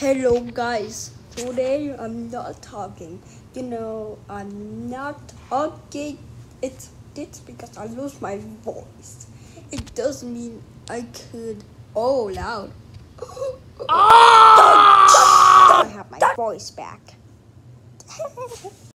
Hello guys, today I'm not talking. You know, I'm not okay. It's it's because I lose my voice. It doesn't mean I could. Oh, loud. I have my voice back.